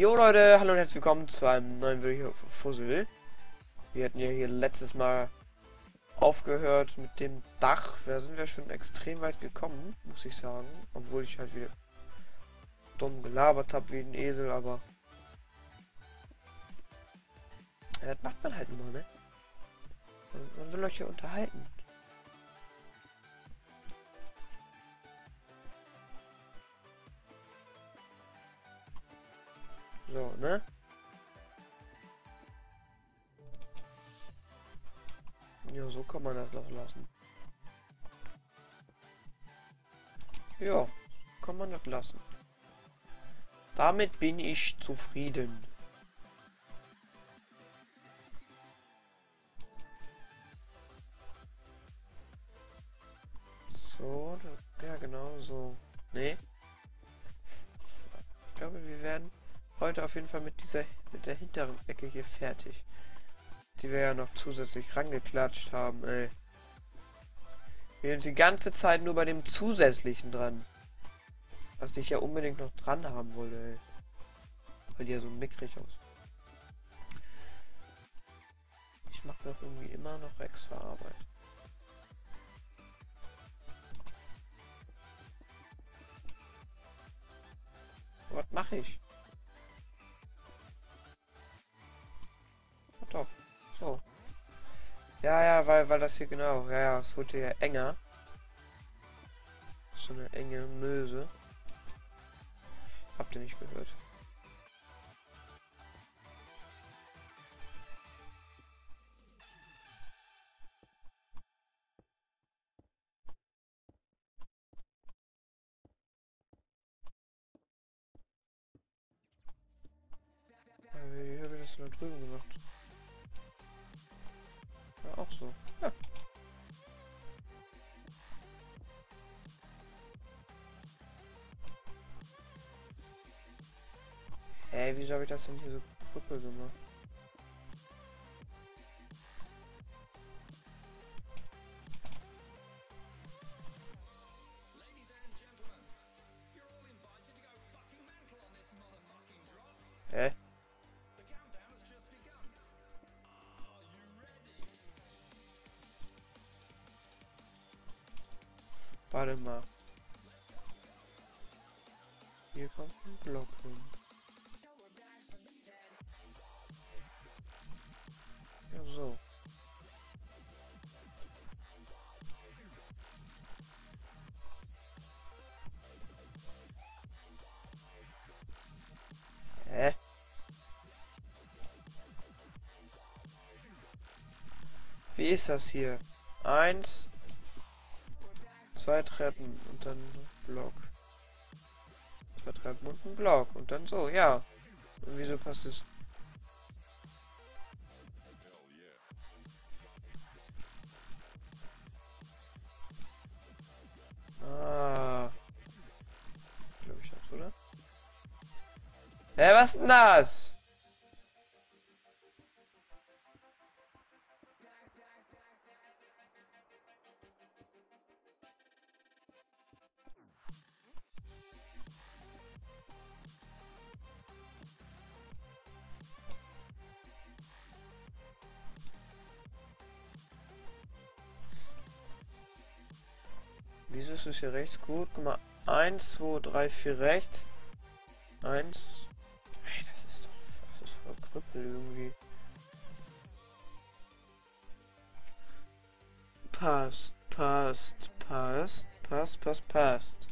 Jo Leute, hallo und herzlich willkommen zu einem neuen Video von Fussel. Wir hatten ja hier letztes Mal aufgehört mit dem Dach. Da sind wir schon extrem weit gekommen, muss ich sagen. Obwohl ich halt wieder dumm gelabert habe wie ein Esel, aber... Ja, das macht man halt immer, ne? Man, man euch hier unterhalten. Ne? Ja, so kann man das doch lassen. Ja, kann man das lassen. Damit bin ich zufrieden. So, ja genau so. Nee. Ich glaube, wir werden heute auf jeden Fall mit dieser mit der hinteren Ecke hier fertig. Die wir ja noch zusätzlich rangeklatscht haben, ey. Wir sind die ganze Zeit nur bei dem zusätzlichen dran. Was ich ja unbedingt noch dran haben wollte, ey. Weil die ja so mickrig aus. Ich mache doch irgendwie immer noch extra Arbeit. Was mache ich? Ja, ja, weil, weil das hier genau, ja, ja, es wurde ja enger. So eine enge Möse. Habt ihr nicht gehört? Wie habe ich das da drüben gemacht? Hä, wieso habe ich das denn hier so krüppel gemacht? Warte mal. Hier kommt ein Block hin. Wie ist das hier? Eins, zwei Treppen und dann Block. Zwei Treppen und ein Block und dann so, ja. Und wieso passt es? Ah. Glaube ich das, oder? Hä, was denn das? Wieso ist hier rechts gut? Guck mal, 1, 2, 3, 4 rechts. 1. Ey, das ist doch. Das ist voll Krüppel irgendwie. Passt, passt, passt, passt, passt, passt.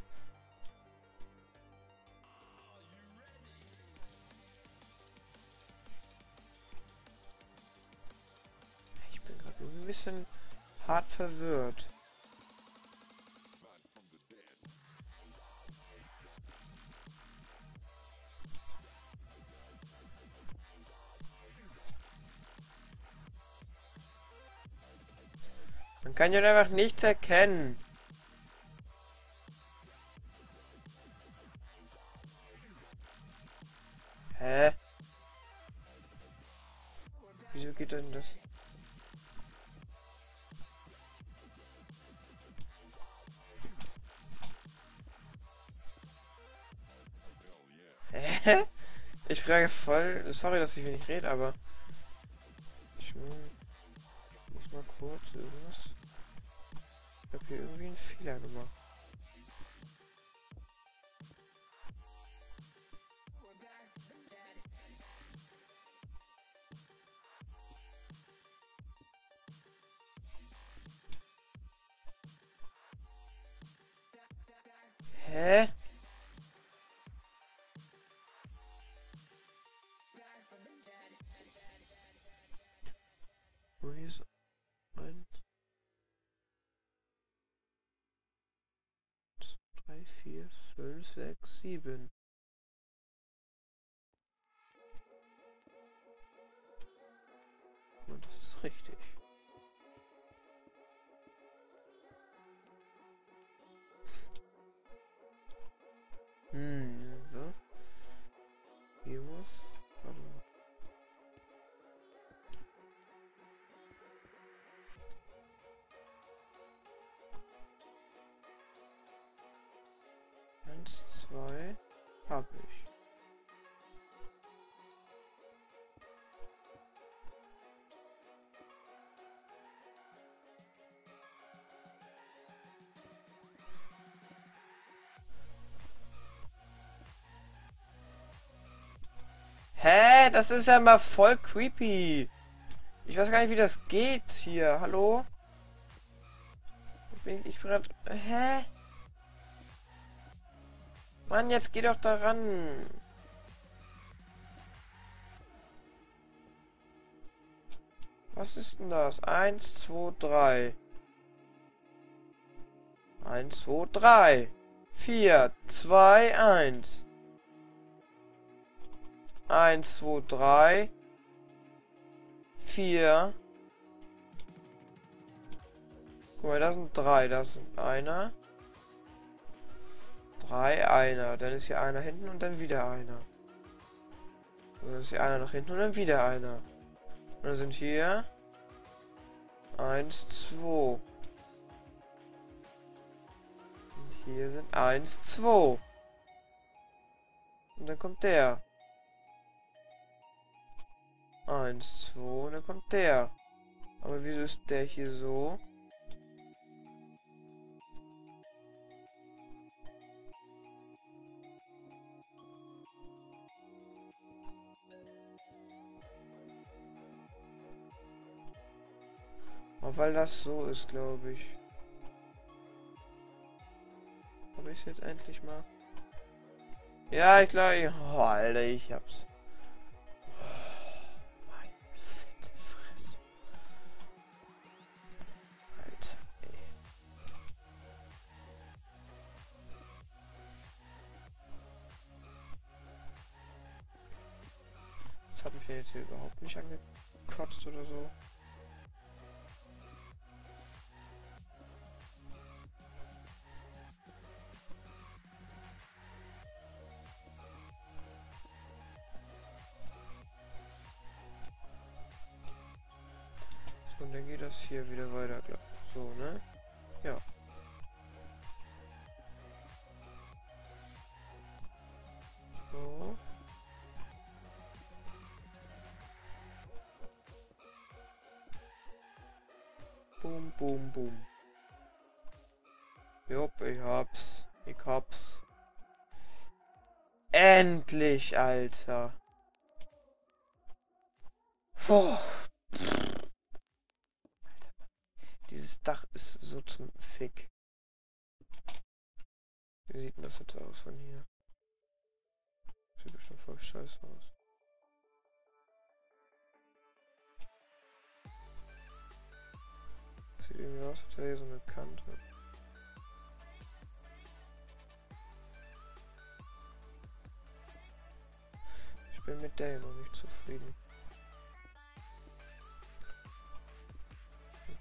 Ich bin gerade ein bisschen hart verwirrt. Kann ja einfach nichts erkennen. Hä? Wieso geht denn das? Hä? Ich frage voll. Sorry, dass ich wenig rede, aber. Ich muss mal kurz irgendwas. Ich habe hier irgendwie einen Fehler gemacht. Sechs, sieben. Zwei, hab ich. Hä? Das ist ja mal voll creepy. Ich weiß gar nicht, wie das geht hier. Hallo? Ich bin, ich grad, Hä? Mann, jetzt geh doch daran. Was ist denn das? Eins, zwei, drei. Eins, zwei, drei. Vier, zwei, eins. Eins, zwei, drei. Vier. Guck mal, da sind drei. Da sind einer. Drei, einer. Dann ist hier einer hinten und dann wieder einer. Und dann ist hier einer nach hinten und dann wieder einer. Und dann sind hier eins, zwei. Und hier sind eins, zwei. Und dann kommt der. Eins, zwei, und dann kommt der. Aber wieso ist der hier so? Oh, weil das so ist, glaube ich. Habe ich jetzt endlich mal? Ja, ich glaube, oh, Alter, ich hab's. Oh. Das hat mich jetzt hier überhaupt nicht angekotzt oder so. Und dann geht das hier wieder weiter. glaub- So, ne? Ja. So. Boom, boom, boom. Jupp, ich hab's. Ich hab's. Endlich, Alter. Puh. Dach ist so zum Fick. Wie sieht denn das jetzt aus von hier? Sieht bestimmt voll scheiße aus. Sieht irgendwie aus, als wäre hier so eine Kante. Ich bin mit der noch nicht zufrieden.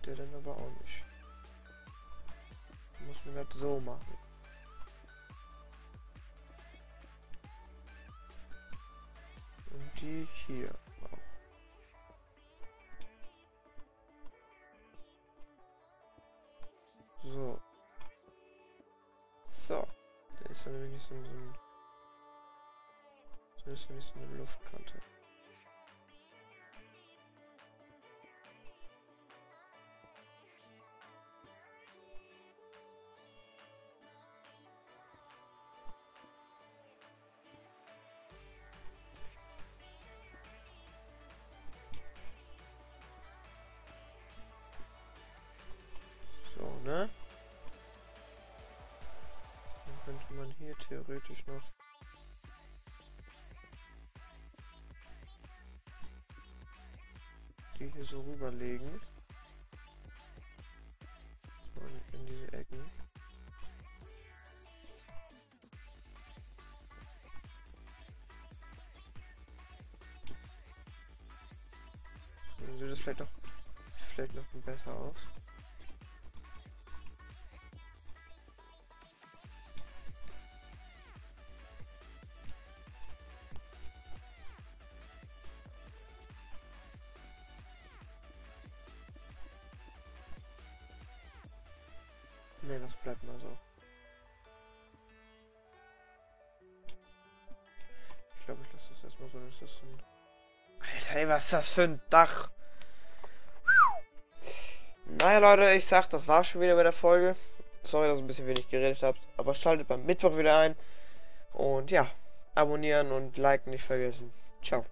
Der dann aber auch nicht. Muss man das so machen. Und die hier. So. So. Da ist dann nämlich so ein, so ich so eine Luftkante. Theoretisch noch die hier so rüberlegen. Und in diese Ecken. Dann sieht das vielleicht noch vielleicht noch besser aus. Ich so, dass das. Alter, ey, was ist das für ein Dach? Naja, Leute, ich sag, das war schon wieder bei der Folge. Sorry, dass ich ein bisschen wenig geredet habe, aber schaltet beim Mittwoch wieder ein. Und ja, abonnieren und liken nicht vergessen. Ciao.